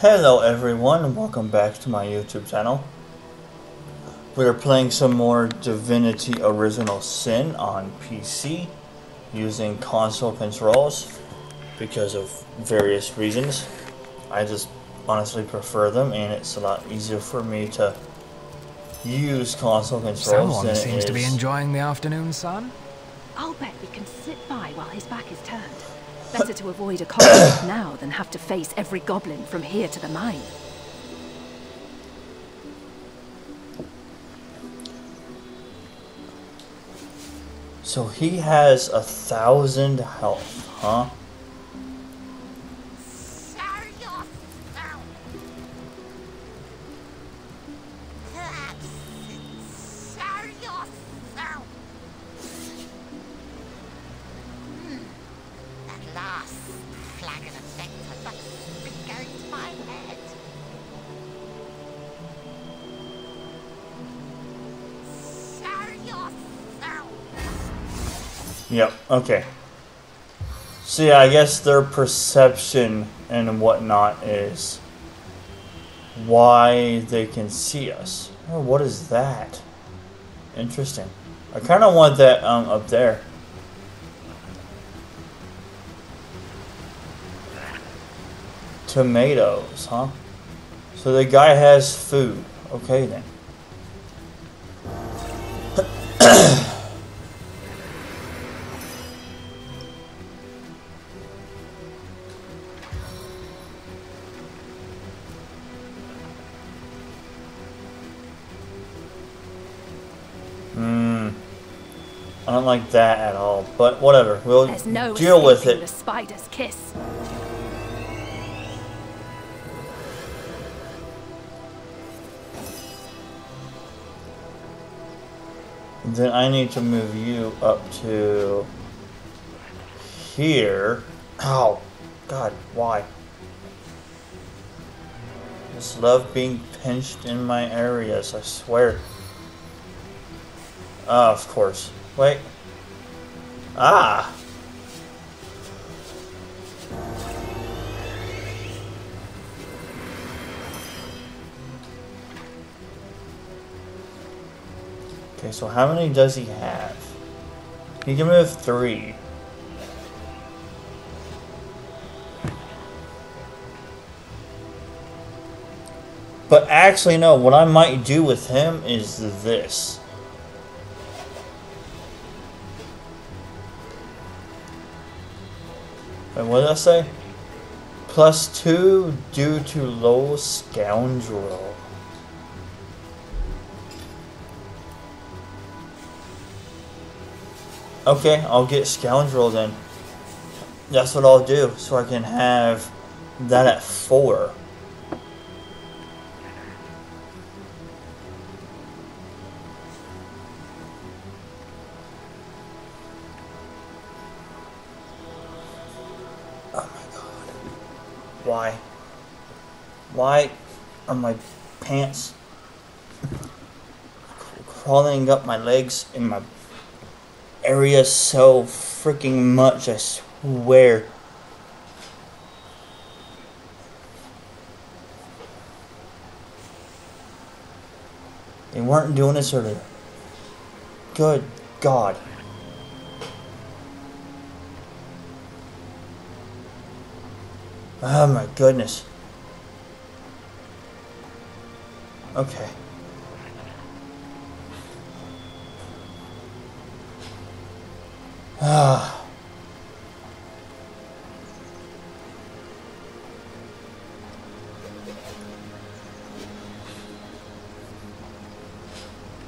Hello everyone and welcome back to my YouTube channel. We are playing some more Divinity Original Sin on PC using console controls because of various reasons. I just honestly prefer them and it's a lot easier for me to use console controls Someone than seems it to be enjoying the afternoon sun. I'll bet we can sit by while his back is turned. Better to avoid a conflict now than have to face every goblin from here to the mine. So he has a thousand health, huh? Yep, okay. So yeah, I guess their perception and whatnot is why they can see us. Oh, what is that? Interesting. I kind of want that um, up there. Tomatoes, huh? So the guy has food. Okay then. Like that at all. But whatever. We'll no deal with it. the spider's kiss. Then I need to move you up to here. Oh, God, why? Just love being pinched in my areas, I swear. Ah, of course. Wait. Ah! Okay, so how many does he have? He can move three. But actually, no, what I might do with him is this. Wait, what did I say? Plus two due to low scoundrel. Okay, I'll get Scoundrel then. That's what I'll do, so I can have that at four. Why are my pants crawling up my legs in my area so freaking much, I swear. They weren't doing this earlier. Good God. Oh my goodness. Okay. Ah.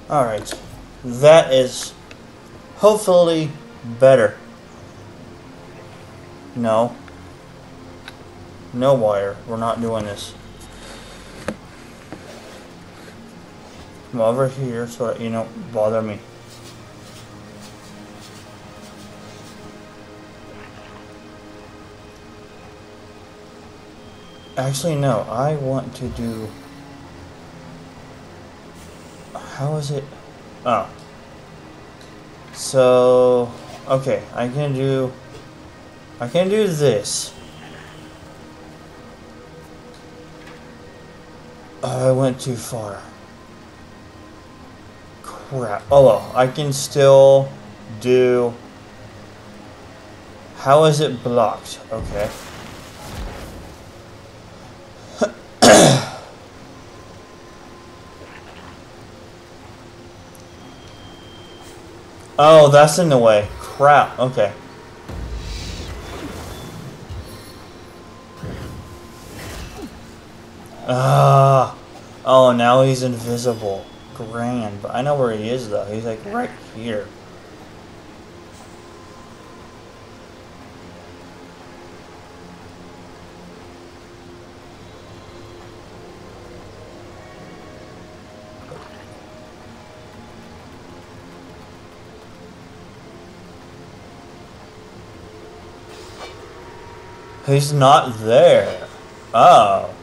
Alright. That is hopefully better. No. No wire. We're not doing this. Over here so that you don't bother me. Actually, no. I want to do. How is it? Oh. So, okay, I can do. I can do this. I went too far. Crap. Oh well, I can still do... How is it blocked? Okay. oh, that's in the way. Crap. Okay. Ah. Oh, now he's invisible. Grand. But I know where he is, though. He's like right here. He's not there. Oh.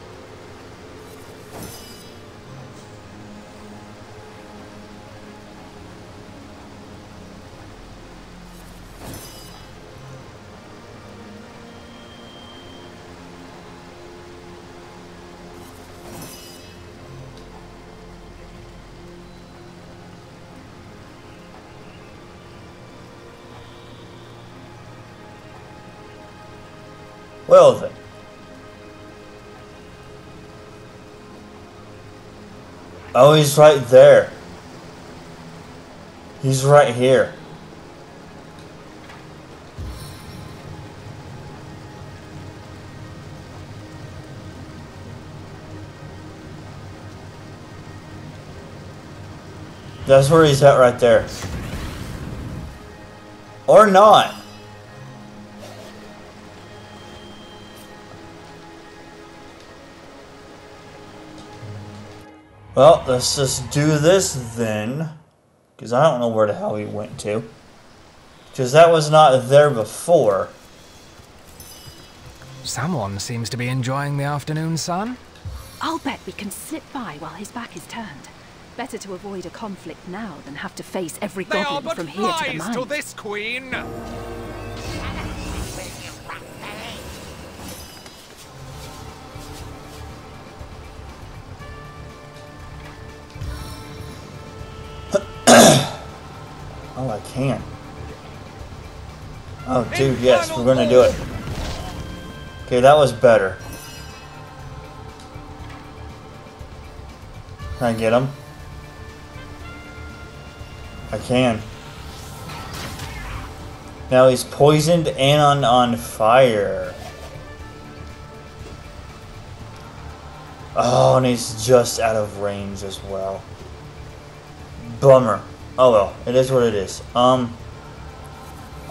Oh, he's right there. He's right here. That's where he's at right there. Or not. Well, let's just do this then. Because I don't know where the hell he went to. Because that was not there before. Someone seems to be enjoying the afternoon sun. I'll bet we can slip by while his back is turned. Better to avoid a conflict now than have to face every They goblin from here to the flies mine. to this queen. Can. Oh, dude, yes, we're gonna do it. Okay, that was better. Can I get him? I can. Now he's poisoned and on, on fire. Oh, and he's just out of range as well. Bummer. Oh well, it is what it is. Um,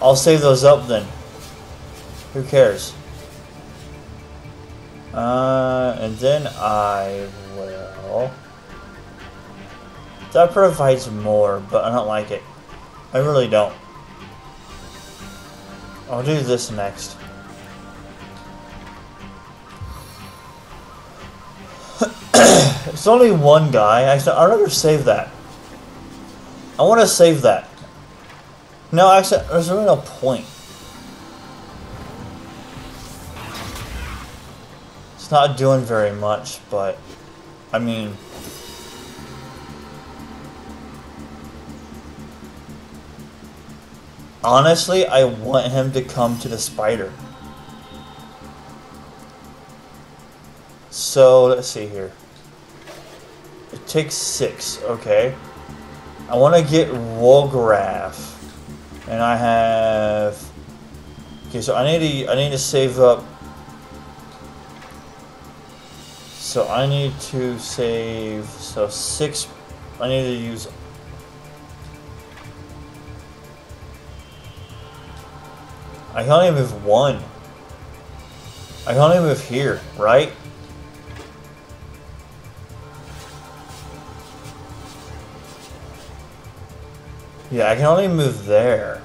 I'll save those up then. Who cares? Uh, and then I will. That provides more, but I don't like it. I really don't. I'll do this next. it's only one guy. Actually, I'd rather save that. I want to save that. No, actually, there's really no point. It's not doing very much, but I mean. Honestly, I want him to come to the spider. So, let's see here. It takes six, okay. I want to get Wolgraff. And I have... Okay, so I need to, I need to save up... So I need to save... So six... I need to use... I can only move one. I can only move here, right? Yeah, I can only move there.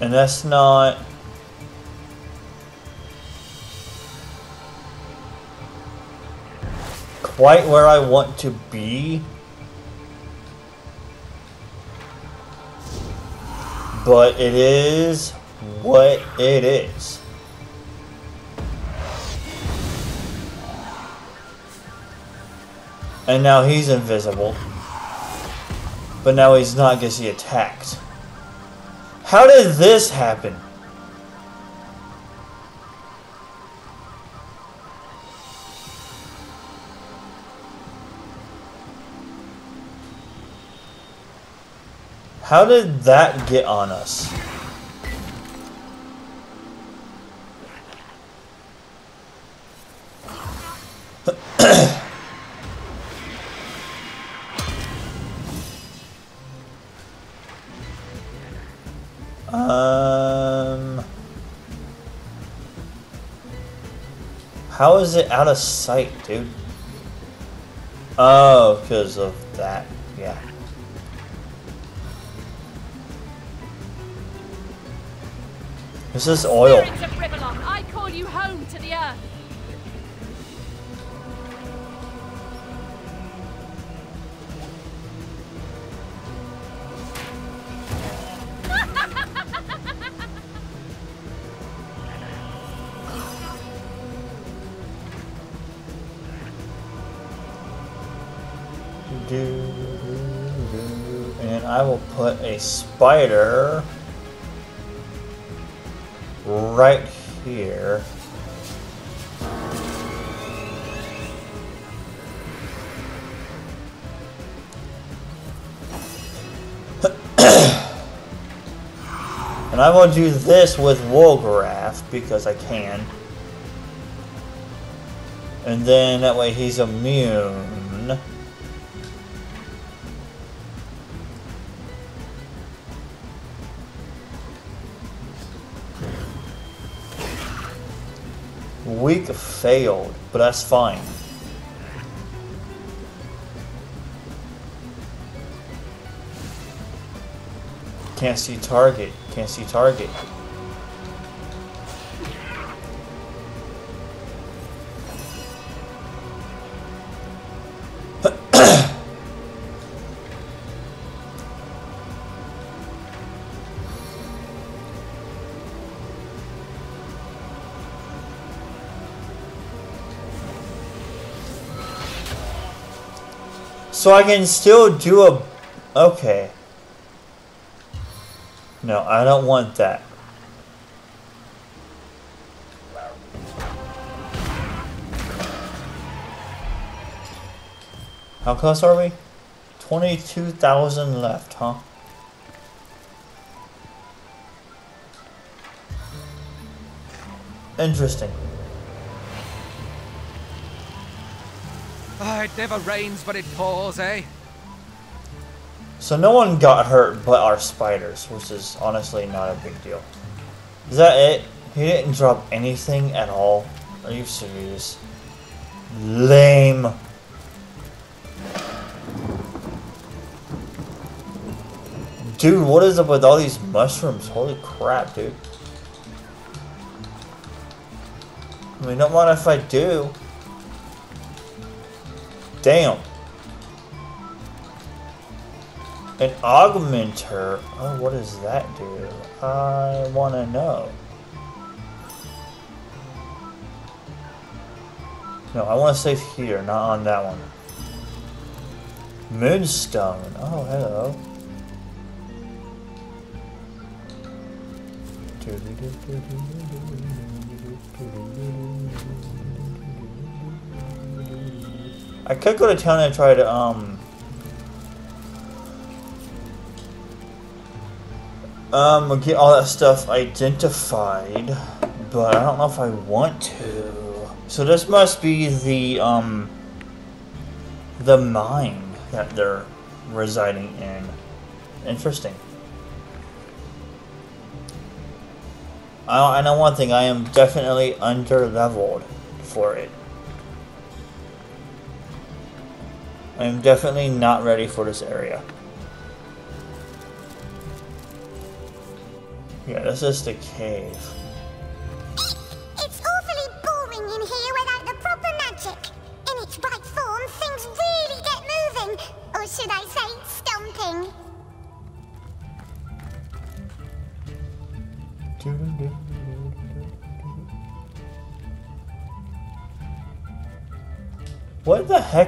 And that's not... quite where I want to be. But it is what it is. And now he's invisible. But now he's not because he attacked. How did this happen? How did that get on us? How is it out of sight, dude? Oh, because of that. Yeah. This is oil. Do, do, do. And I will put a spider right here. and I will do this with Wolgraff because I can. And then that way he's immune. Failed, but that's fine. Can't see target. Can't see target. So I can still do a... Okay. No, I don't want that. How close are we? 22,000 left, huh? Interesting. Ah, it never rains but it pours, eh? So no one got hurt but our spiders, which is honestly not a big deal. Is that it? He didn't drop anything at all? Are you serious? Lame. Dude, what is up with all these mushrooms? Holy crap, dude. I mean, don't mind if I do. Damn. An augmenter. Oh, what does that do? I want to know. No, I want to save here, not on that one. Moonstone. Oh, hello. I could go to town and try to, um... Um, get all that stuff identified, but I don't know if I want to. So this must be the, um... The mine that they're residing in. Interesting. I, know one thing, I am definitely under-leveled for it. I am definitely not ready for this area. Yeah, this is the cave.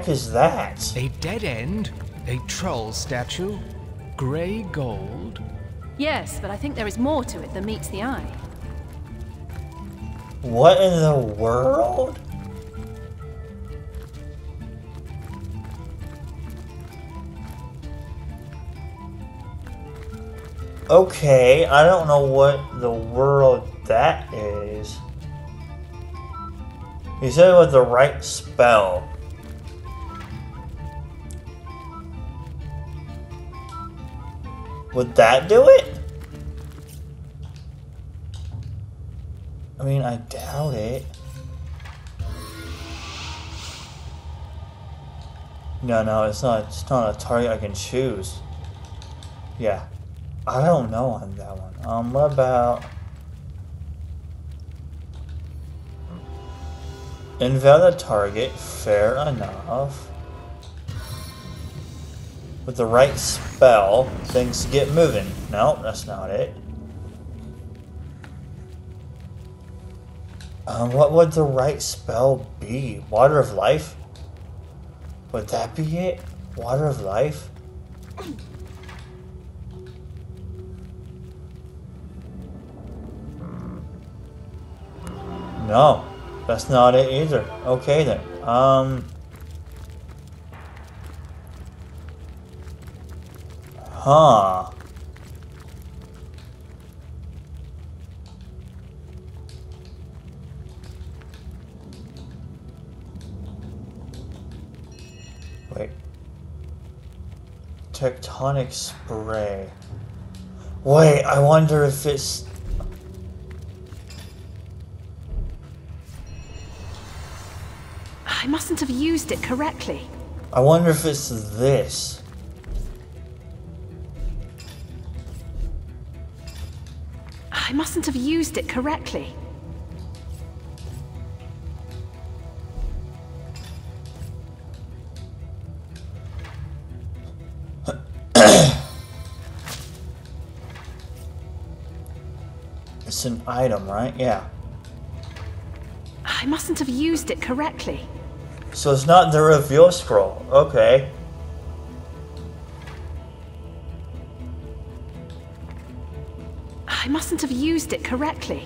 Heck is that? A dead end, a troll statue, grey gold. Yes, but I think there is more to it than meets the eye. What in the world? Okay, I don't know what the world that is. You said it with the right spell. Would that do it? I mean, I doubt it. No, no, it's not. It's not a target I can choose. Yeah, I don't know on that one. Um, what about invalid target? Fair enough. With the right spell, things get moving. No, that's not it. Um, what would the right spell be? Water of life? Would that be it? Water of life? No, that's not it either. Okay then. Um. Huh. Wait. Tectonic spray. Wait, I wonder if it's. I mustn't have used it correctly. I wonder if it's this. Mustn't have used it correctly. It's an item, right? Yeah. I mustn't have used it correctly. So it's not the reveal scroll. Okay. Used it correctly.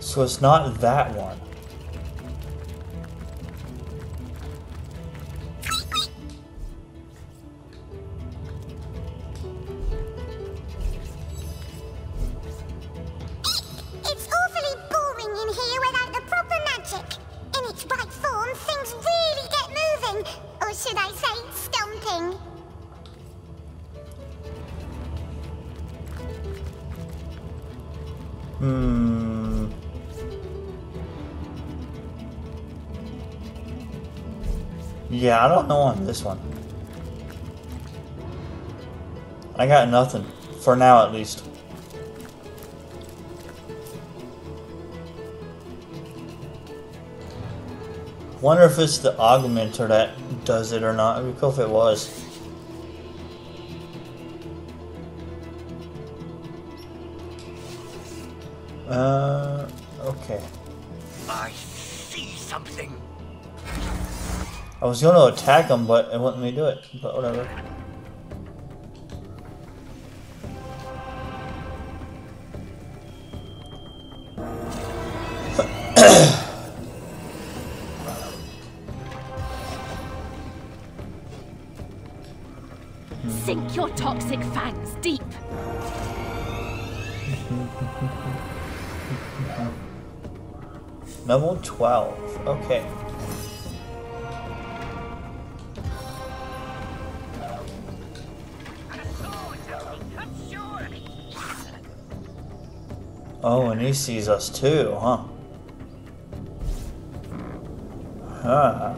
So it's not that one. Hmm. Yeah, I don't know on this one. I got nothing. For now, at least. Wonder if it's the augmenter that does it or not. It'd be cool if it was. Uh, okay. I see something. I was going to attack him, but it wouldn't let me do it. But whatever. Sink your toxic fangs Level 12. Okay. Oh, and he sees us too, huh? Huh.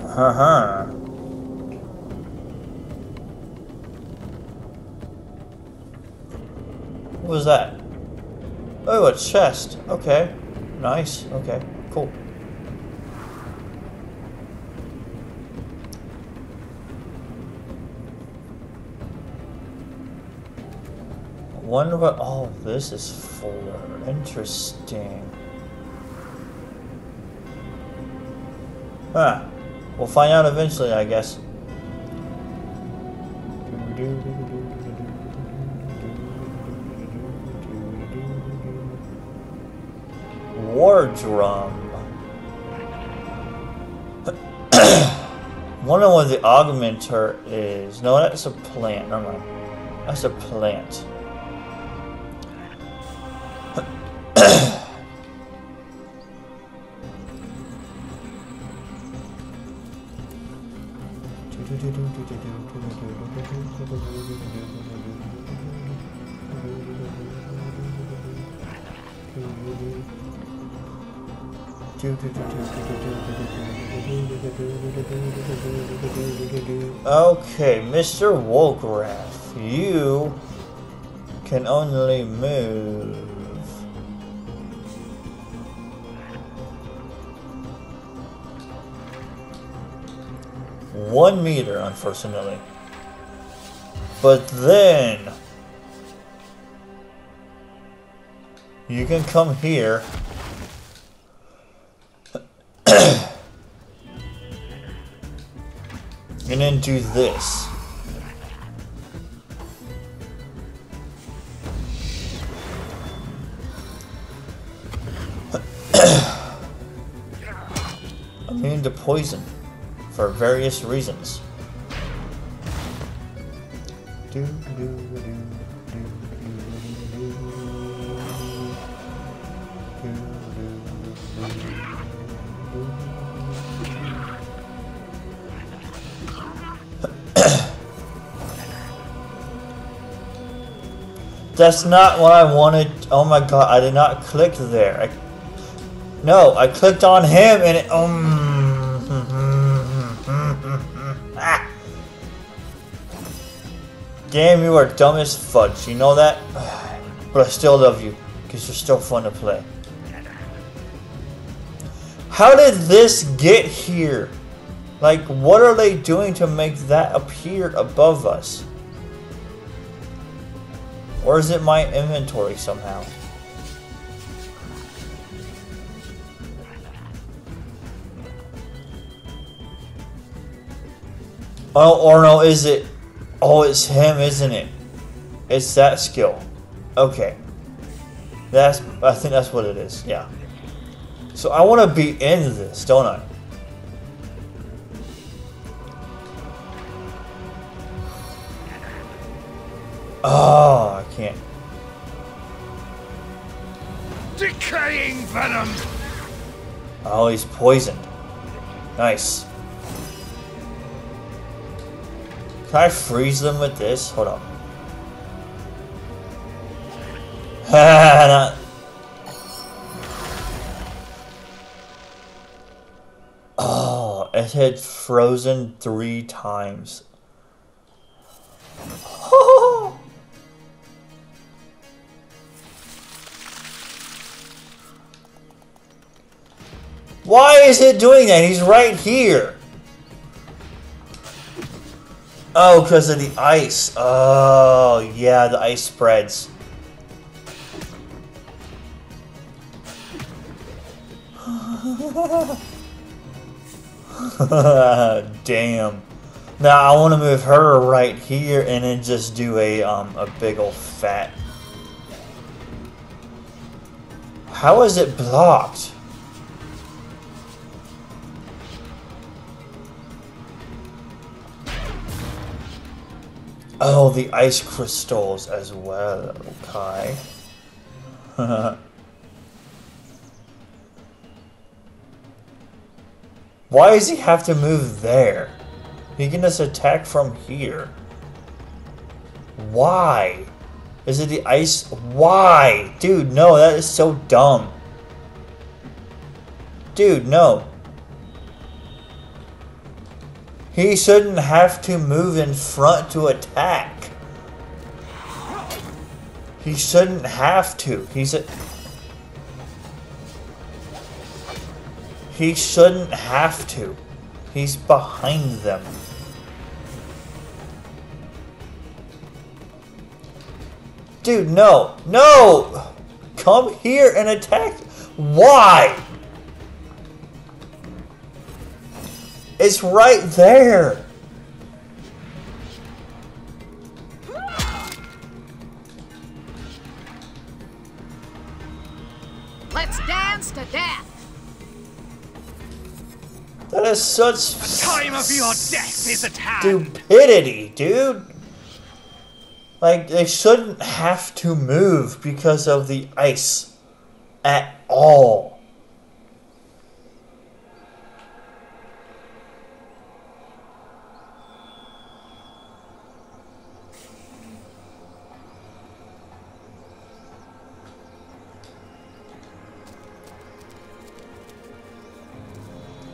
Huh huh. What was that? Oh, a chest. Okay. Nice. Okay. Cool. Wonder what all this is for. Interesting. Huh. We'll find out eventually, I guess. The augmenter is. No, that's a plant. Never mind. That's a plant. Okay, Mr. Wolgraff, you can only move. One meter, unfortunately. But then you can come here and then do this. Immune to poison for various reasons. Do, do, do, That's not what I wanted. Oh my god, I did not click there. I, no, I clicked on him and it. Um, ah. Damn, you are dumb as fudge. You know that? But I still love you because you're still fun to play. How did this get here? Like, what are they doing to make that appear above us? Or is it my inventory somehow? Oh, or no, is it? Oh, it's him, isn't it? It's that skill. Okay. That's, I think that's what it is, yeah. So I want to be in this, don't I? Oh, can't. Decaying venom! Oh, he's poisoned. Nice. Can I freeze them with this? Hold on. Oh, it had frozen three times. Why is it doing that? He's right here. Oh, because of the ice. Oh, yeah, the ice spreads. Damn. Now I want to move her right here and then just do a um a big old fat. How is it blocked? Oh, the ice crystals as well. Okay. Why does he have to move there? He can just attack from here. Why? Is it the ice? Why? Dude, no, that is so dumb. Dude, no. He shouldn't have to move in front to attack. He shouldn't have to. He's a... He shouldn't have to. He's behind them. Dude, no. No! Come here and attack. Why? It's right there. Let's dance to death. That is such Time of your death is at hand. stupidity, dude. Like, they shouldn't have to move because of the ice at all.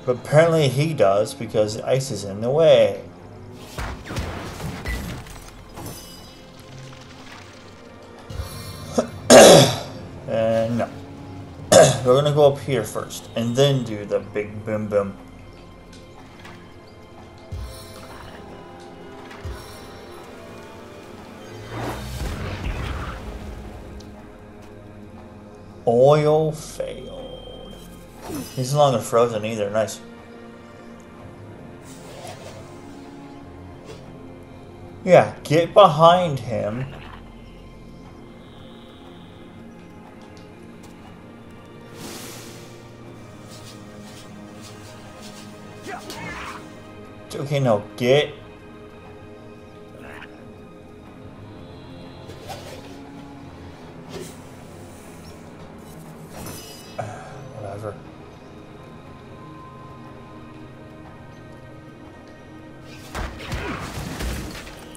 But apparently he does because ice is in the way. And uh, no. We're gonna go up here first and then do the big boom boom. Oil failed. He's no longer frozen either. Nice. Yeah, get behind him. Okay, no, get.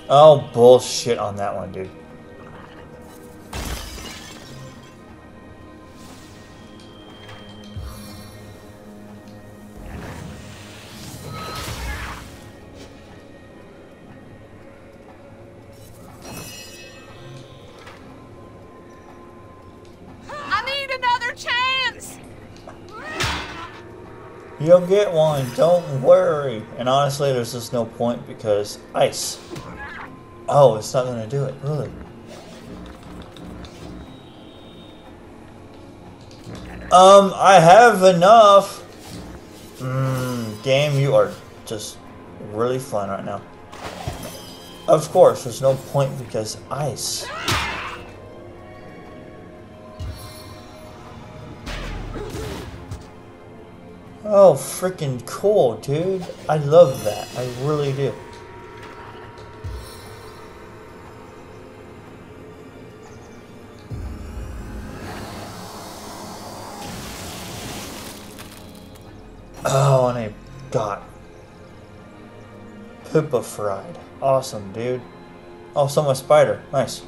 Oh, bullshit on that one, dude. I need another chance. You'll get one, don't worry. And honestly, there's just no point because ice. Oh, it's not gonna do it, really. Um, I have enough. Mmm, game, you are just really fun right now. Of course, there's no point because ice. Oh, freaking cool, dude. I love that. I really do. Oh, and I got petrified. Awesome, dude. Oh, so much spider. Nice.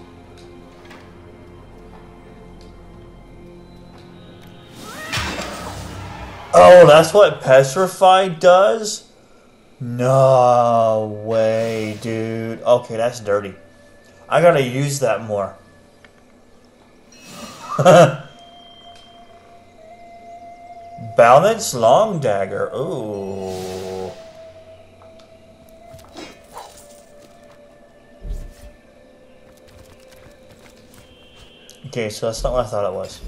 Oh, that's what petrify does? No way, dude. Okay, that's dirty. I gotta use that more. Balance long dagger. Ooh. Okay, so that's not what I thought it was.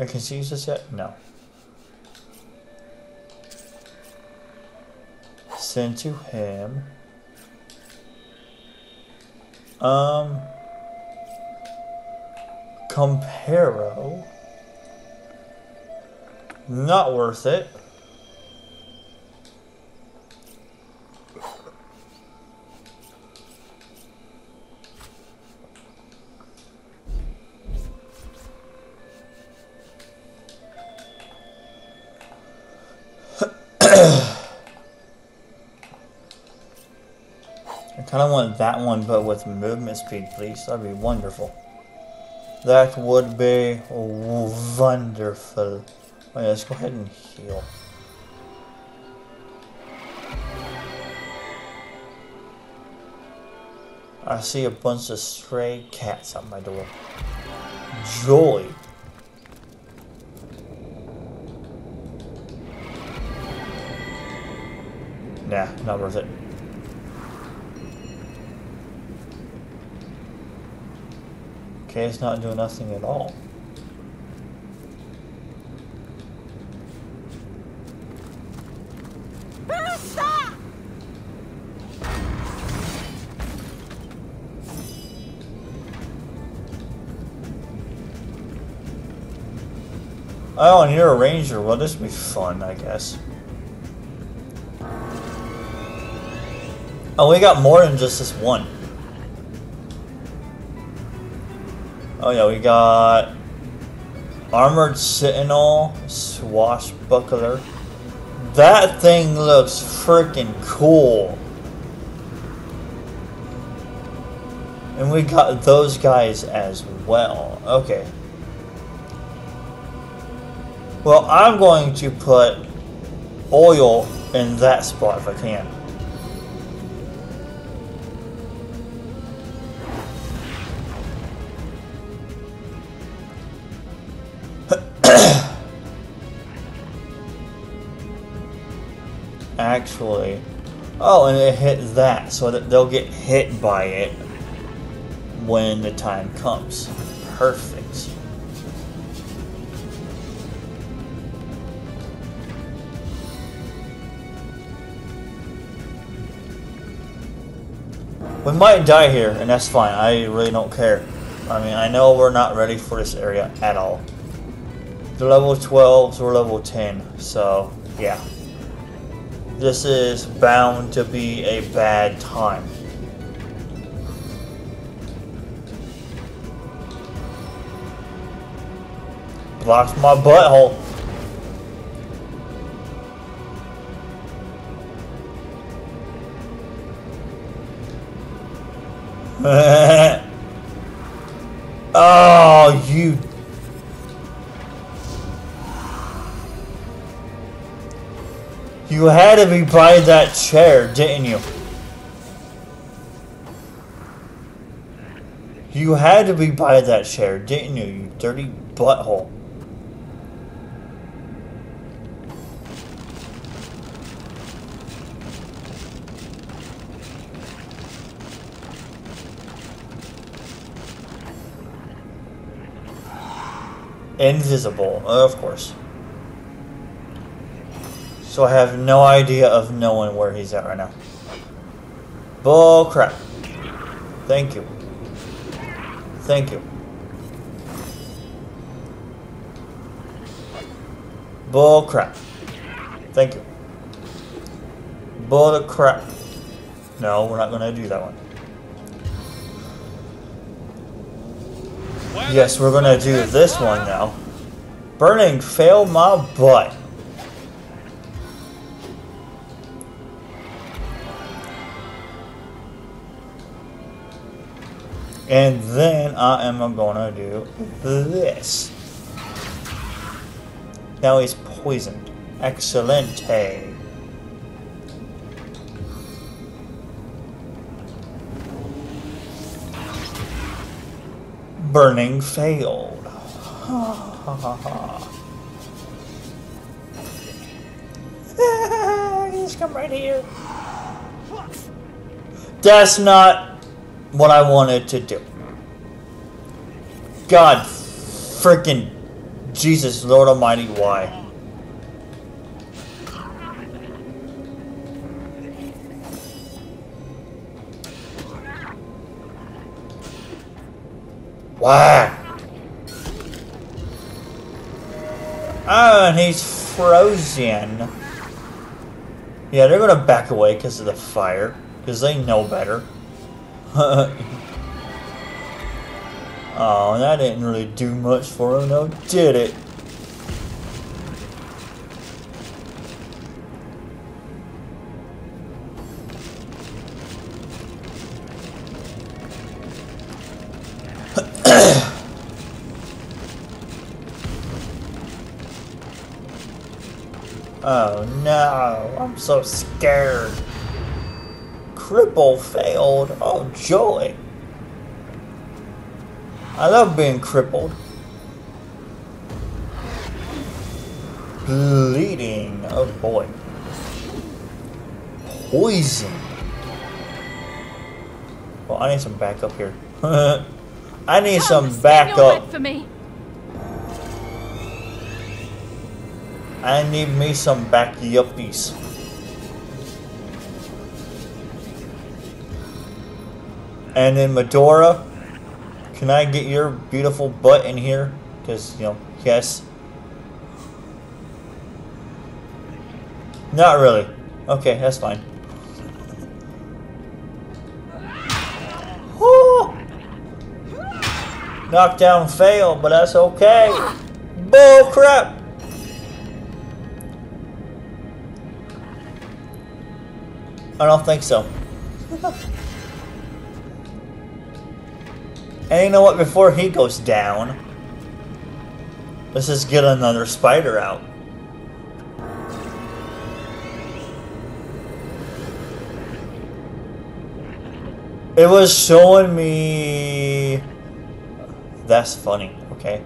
I can see this yet? No. Send to him. Um. Comparo. Not worth it. I kind of want that one, but with movement speed, please. That'd be wonderful. That would be wonderful. Oh, yeah, let's go ahead and heal. I see a bunch of stray cats at my door. Joy. Nah, not worth it. Okay, it's not doing nothing at all. Oh, and you're a ranger. Well, this will be fun, I guess. Oh, we got more than just this one. Oh yeah, we got Armored Sentinel, Swashbuckler. That thing looks freaking cool. And we got those guys as well. Okay. Well, I'm going to put oil in that spot if I can. Actually, oh, and it hit that, so that they'll get hit by it when the time comes. Perfect. We might die here, and that's fine. I really don't care. I mean, I know we're not ready for this area at all. The level 12s, we're level 10, so yeah. This is bound to be a bad time. Blocks my butthole. oh, you. You had to be by that chair, didn't you? You had to be by that chair, didn't you, you dirty butthole? Invisible, uh, of course. So I have no idea of knowing where he's at right now. Bull crap. Thank you. Thank you. Bull crap. Thank you. Bull crap. No, we're not going to do that one. Yes, we're gonna do this one now. Burning fail my butt. And then I am gonna do this. Now he's poisoned. Excelente. Burning failed. He's come right here. That's not what I wanted to do. God freaking Jesus Lord Almighty, why? Oh, and he's frozen. Yeah, they're gonna back away because of the fire. Because they know better. oh, that didn't really do much for him, though, did it? Oh no, I'm so scared. Cripple failed. Oh joy. I love being crippled. Bleeding. Oh boy. Poison. Well, I need some backup here. I need Come, some backup. For me. I need me some back yuppies. And then Madora, can I get your beautiful butt in here? Because, you know, yes. Not really. Okay, that's fine. Woo! Knockdown fail, but that's okay. Bull crap! I don't think so. and you know what? Before he goes down, let's just get another spider out. It was showing me. That's funny. Okay.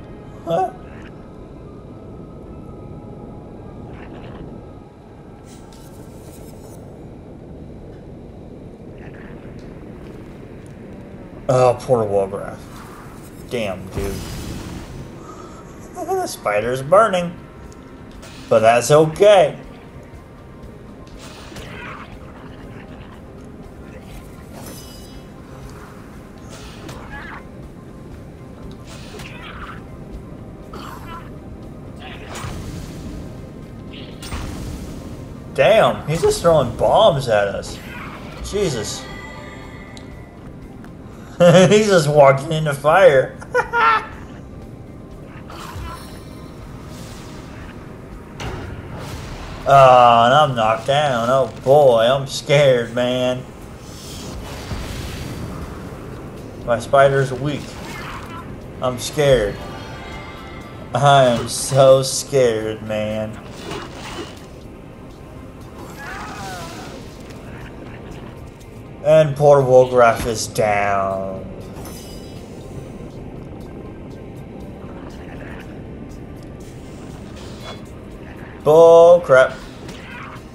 Oh, poor Wolgraff. Damn, dude. the spider's burning. But that's okay. Damn, he's just throwing bombs at us. Jesus. he's just walking into fire. Oh, and I'm knocked down. Oh boy, I'm scared, man. My spider's weak. I'm scared. I am so scared, man. And poor Wolgraff is down. Bull crap.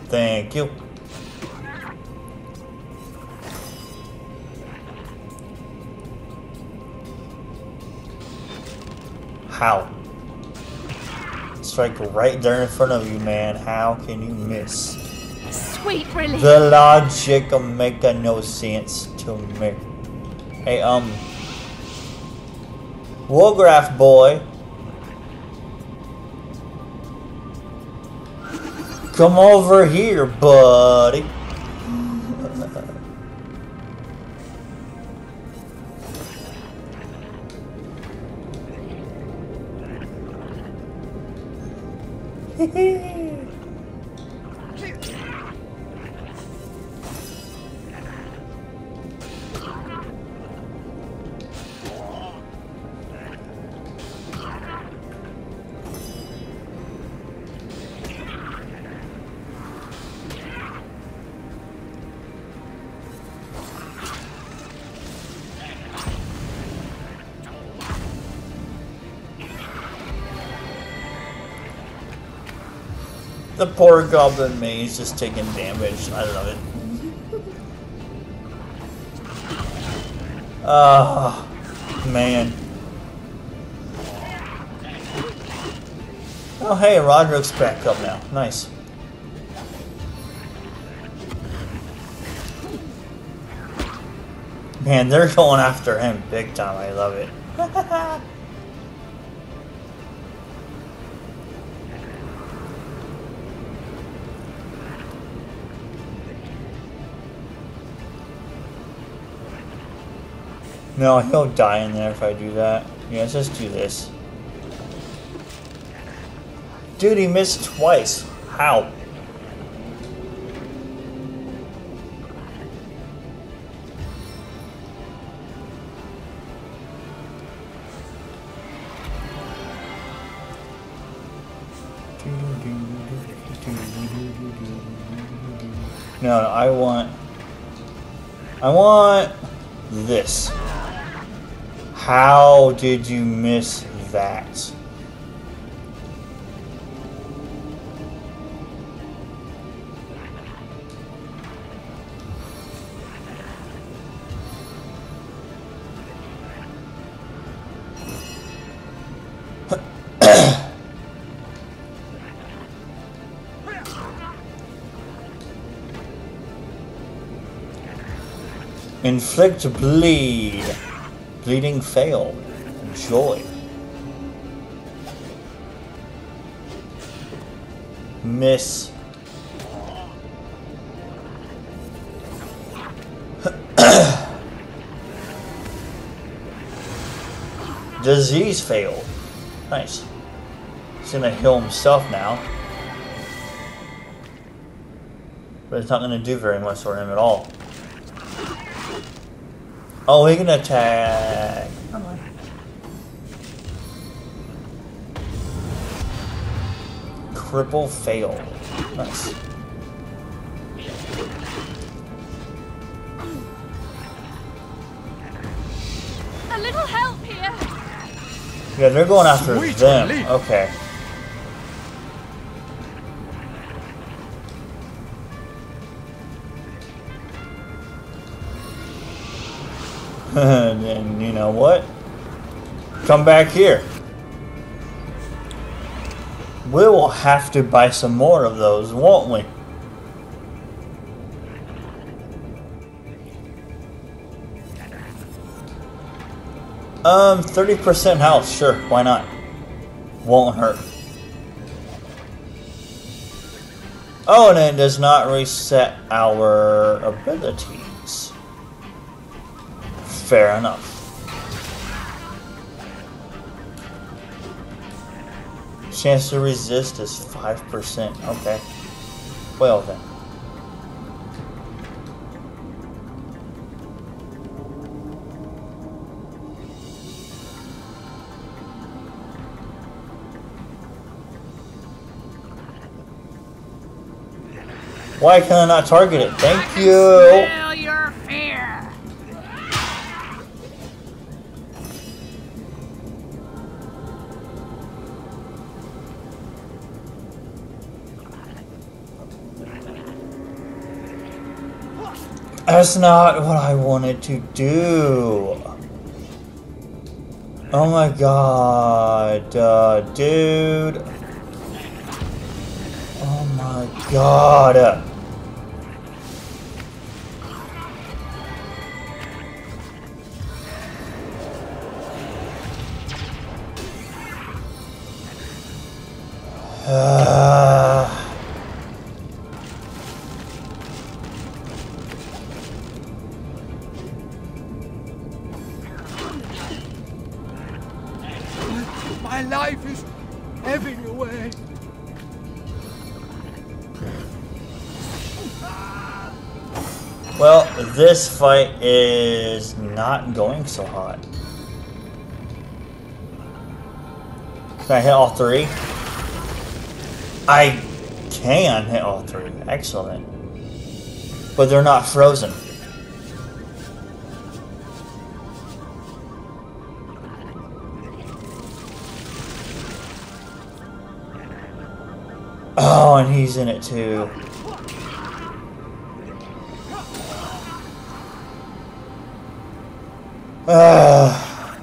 Thank you. How? Strike right there in front of you, man. How can you miss? The logic make no sense to me. Hey, um, Wolgraff boy, come over here, buddy. The poor goblin maze just taking damage. I love it. Ah, man. Oh, hey, Roderick's back up now. Nice. Man, they're going after him big time. I love it. No, he'll die in there if I do that. Yeah, let's just do this. Dude, he missed twice. How? No, I want... I want this. How did you miss that? Inflict bleed. Bleeding failed. Joy. Miss. Disease failed. Nice. He's gonna heal himself now. But it's not gonna do very much for him at all. Oh, he can attack. Cripple fail. Nice. A little help here. Yeah, they're going after Sweet them. relief. Okay. and you know what? Come back here. We will have to buy some more of those, won't we? Um, 30% health, sure, why not? Won't hurt. Oh, and it does not reset our abilities. Fair enough. Chance to resist is 5%. Okay. Well then. Why can I not target it? Thank you. That's not what I wanted to do. Oh my god, uh, dude. Oh my god. Fight is not going so hot. Can I hit all three? I can hit all three. Excellent. But they're not frozen. Oh, and he's in it too. Ah.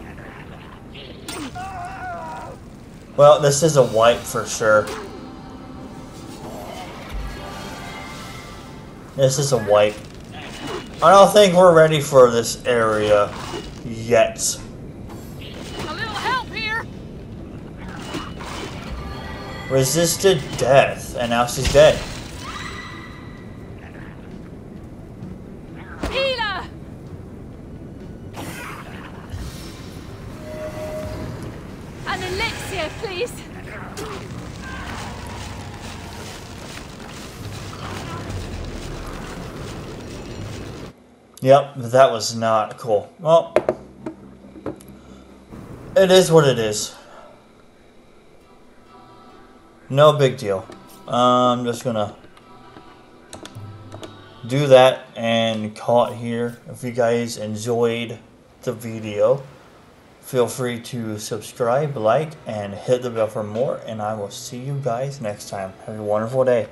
well, this is a wipe for sure. This is a wipe. I don't think we're ready for this area yet. A little help here. Resisted death, and now she's dead. Yep, that was not cool. Well, it is what it is. No big deal. I'm just gonna do that and call it here. If you guys enjoyed the video, feel free to subscribe, like, and hit the bell for more. And I will see you guys next time. Have a wonderful day.